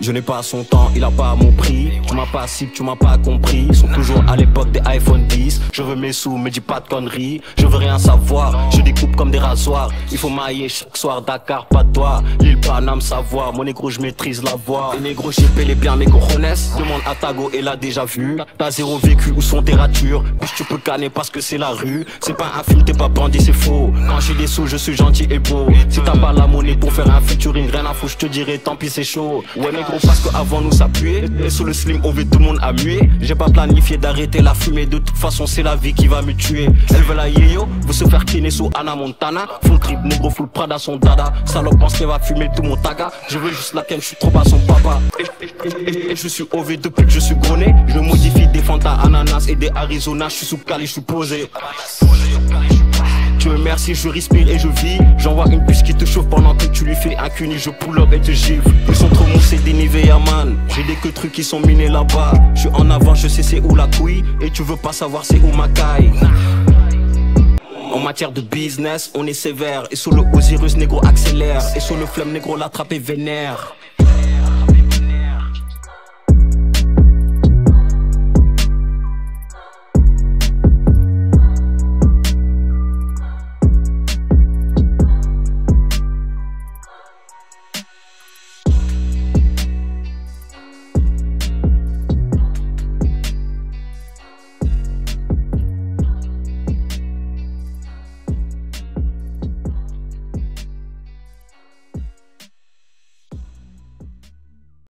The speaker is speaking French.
Je n'ai pas son temps, il a pas mon prix. Tu m'as pas cible, tu m'as pas compris. Ils sont toujours à l'époque des iPhone 10. Je veux mes sous, me dis pas de conneries. Je veux rien savoir, je découpe comme des rasoirs. Il faut mailler chaque soir, Dakar, pas toi. L'île Paname, savoir. Mon négro, je maîtrise la voix. Les négros, j'ai les bien, mes cojones. Demande à Tago, et l'a déjà vu. T'as zéro vécu, où sont tes ratures? Puis tu peux canner parce que c'est la rue. C'est pas un film, t'es pas bandit, c'est faux. Quand j'ai des sous, je suis gentil et beau. Si t'as pas la monnaie pour faire un featuring, rien à foutre, je te dirai tant pis, c'est chaud. Ouais, négro, parce qu'avant nous s'appuyer. Et sous le slim, on veut tout le monde à muer. J'ai pas planifié d'arrêter la fumée, de toute façon, c'est la vie qui va me tuer. Elle veut la yéyo, veut se faire cleaner sous Anna Montana. Full trip, négro, full Prada, son dada. Salope pense qu'elle va fumer tout mon taga. Je veux juste la ken, je suis trop à son papa. Et, je suis OV depuis que je suis grogné. Je modifie des Fanta ananas et des Arizona. Je suis sous Cali, je suis posé. Merci, je respire et je vis. J'envoie une puce qui te chauffe pendant que tu lui fais un cuni, je pull up et te gifle. Ils sont trop moussés des Nivea man. J'ai des que trucs qui sont minés là-bas. Je suis en avant, je sais c'est où la couille. Et tu veux pas savoir c'est où ma caille. En matière de business, on est sévère. Et sous le Osiris, négro accélère. Et sous le flemme, négro l'attraper vénère.